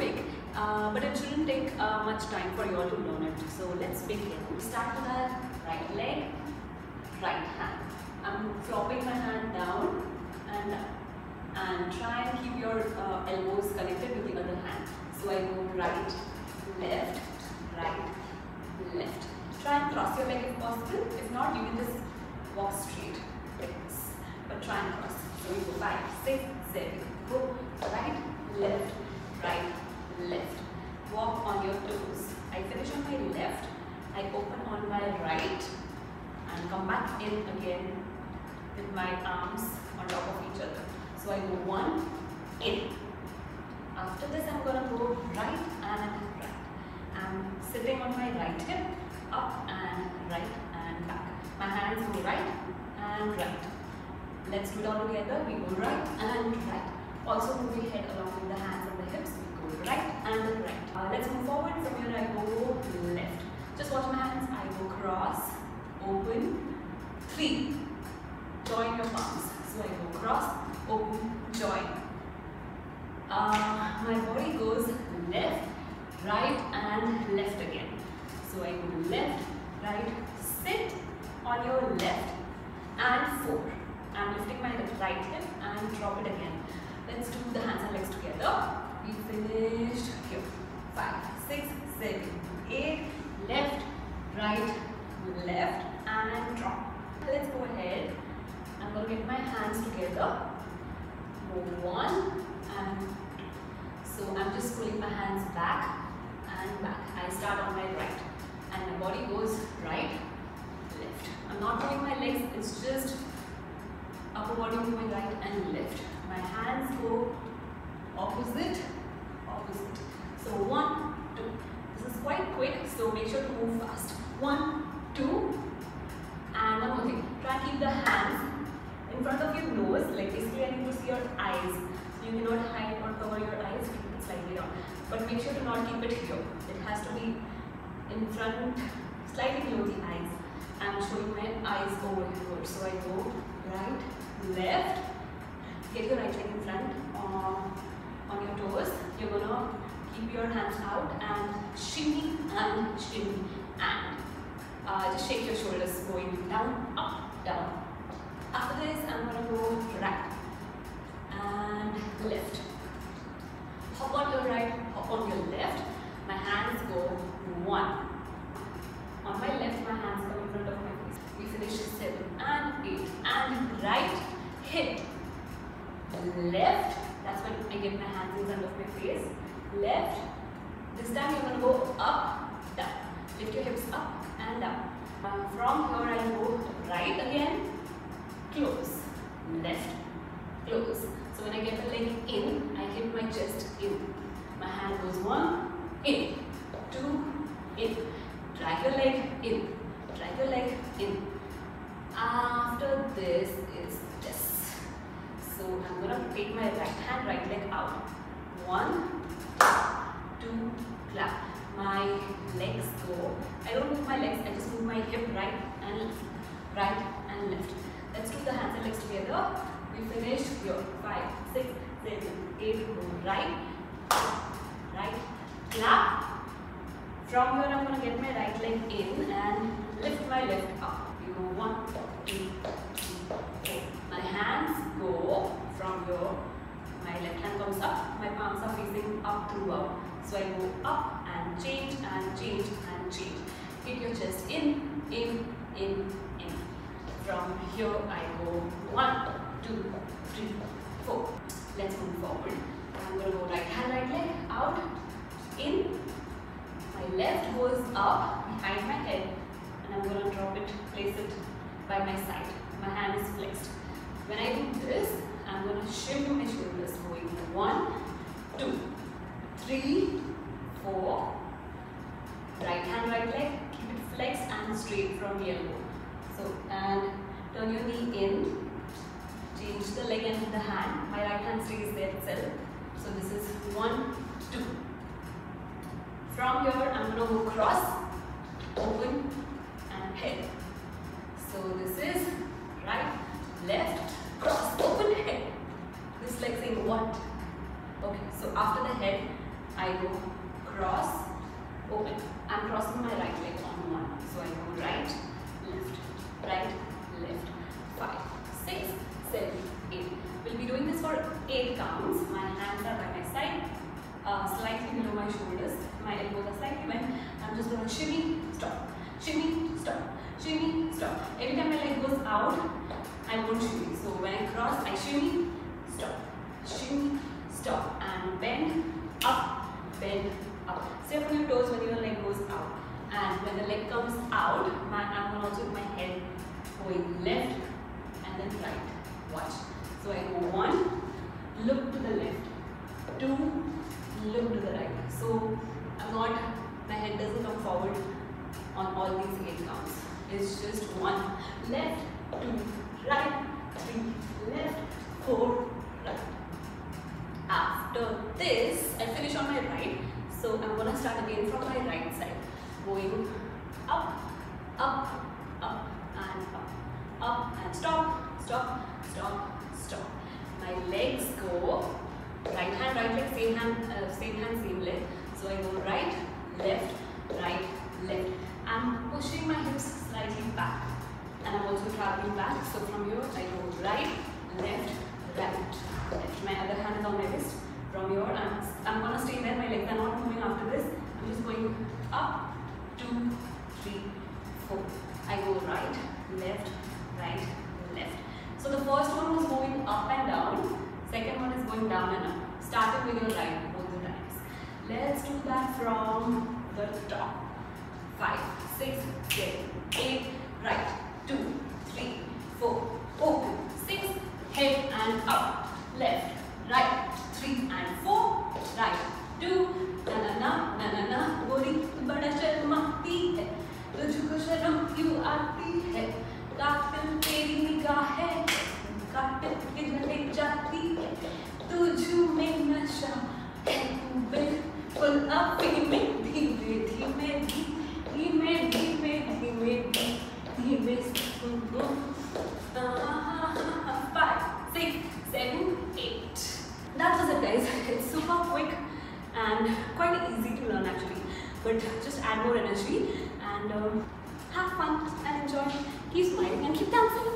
uh, but it shouldn't take uh, much time for you all to learn it. So let's begin. We start with our right leg, right hand. I'm flopping my hand down and and try and keep your uh, elbows connected with the other hand. So I go right, left, right, left. Try and cross your leg if possible. If not, you can just walk straight. But try and cross. So we go five, six, seven. Go right, in again with my arms on top of each other. So I go one, in. After this I'm gonna go right and right. I'm sitting on my right hip, up and right and back. My hands go right and right. Let's do it all together. We go right and right. Also move your head along with the hips. We go right and right. Uh, let's move forward. From here I go left. Just watch my hands. I go cross, open, three. Join your palms. So I go cross, open, join. Uh, my body goes left, right and left again. So I go left, right, sit on your left and four. I'm lifting my right hip and drop it again. Let's do the hands and legs together. We finished here. Five, six, seven, eight. Left, right, left and drop. Let's go ahead. I'm going to get my hands together. Move one and My hands back and back. I start on my right and my body goes right, left. I'm not moving my legs, it's just upper body moving right and left. My hands go opposite, opposite. So one, two. This is quite quick, so make sure to move fast. One, two, and one more thing. Try keep the hands in front of your nose, like basically I need to see your eyes. You cannot hide or cover your eyes, But make sure to not keep it here. It has to be in front, slightly below the eyes. I'm showing my eyes over here. So I go right, left, get your right leg in front uh, on your toes. You're gonna keep your hands out and shimmy and shimmy and uh, just shake your shoulders going down, up, down. After this, I'm gonna go right and left. Hop on your right, hop on your left. My hands go one. On my left, my hands come in front of my face. We finish seven and eight and right hip. Left, that's when I get my hands in front of my face. Left. This time you're gonna go up, down. Lift your hips up and down. Uh, from here I go right again, close, left, close. So when I get the leg in, I hit my chest in. My hand goes one, in, two, in. Drag your leg in, drag your leg in. After this is this. So I'm gonna take my right hand, right leg out. One, two, clap. My legs go. I don't move my legs, Hip right and left, right and left. Let's do the hands and legs together. We finished here. Five, six, seven, eight. Go right, right, clap. From here, I'm gonna get my right leg in and lift my left up. We go one, two, three, four. My hands go from here. My left hand comes up. My palms are facing up throughout. So I go up and change and change and change. Hit your chest in, in, in, in. From here, I go one, two, three, four. Let's move forward. I'm to go right hand, right leg, out, in. My left goes up behind my head and I'm to drop it, place it by my side. My hand is flexed. When I do this, I'm going to shimmy my shoulders going one, two, three, four. Right hand, right leg, keep it flexed and straight from the elbow. So, and turn your knee in, change the leg and the hand. My right hand stays there itself. So this is one, two. From here, I'm going to go cross, open and head. So this is right, left, cross, open, head. This leg saying what? Okay, so after the head, I go cross, open. I'm crossing my right leg on one. So I go right, left, right, left. Five, six, seven, eight. We'll be doing this for eight counts. My hands are by my side, uh, slightly below my shoulders. My elbows are slightly bent. I'm just going to shimmy, stop, shimmy, stop, shimmy, stop. Every time my leg goes out, I won't shimmy. So when I cross, I shimmy, stop, shimmy, stop, and bend, up, bend, up. Stay on your toes when your leg goes out. And when the leg comes out, my, I'm going to also my head going left and then right. Watch. So I go one, look to the left, two, look to the right. So I'm not, my head doesn't come forward on all these eight counts. It's just one, left, two, right, three, left, four, right. After this, I finish on my right. So I'm gonna start again from my right side. Going up, up, up, and up, up, and stop, stop, stop, stop. My legs go right hand, right leg, same hand, uh, same hand, same leg. So I go right, left, right, left. I'm pushing my hips slightly back and I'm also traveling back. So from here I go right, left, right, left. My other hand is on my wrist. From here I'm, I'm gonna stay there. My legs are not moving after this. I'm just going up, two, three, four. I go right, left, right, left. So the first one was going up and down. Second one is going down and up. Starting with your right both the times. Let's do that from the top. Five, six, seven, eight, right, just add more energy and um, have fun and enjoy. Keep smiling and keep dancing.